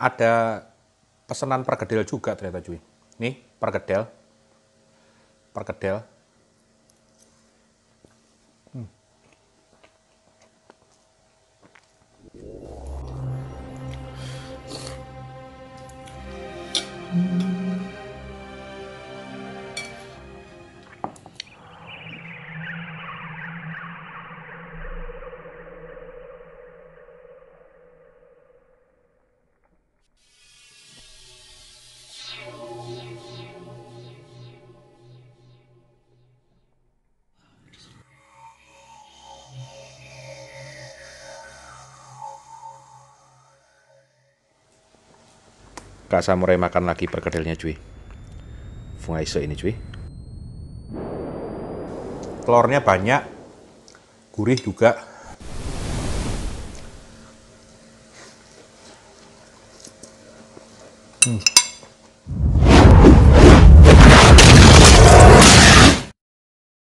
ada pesanan perkedel juga ternyata cuy. Nih, perkedel. Perkedel. Kak Samurai makan lagi perkedelnya cuy. Fungaise ini cuy. Telurnya banyak, gurih juga. Hmm.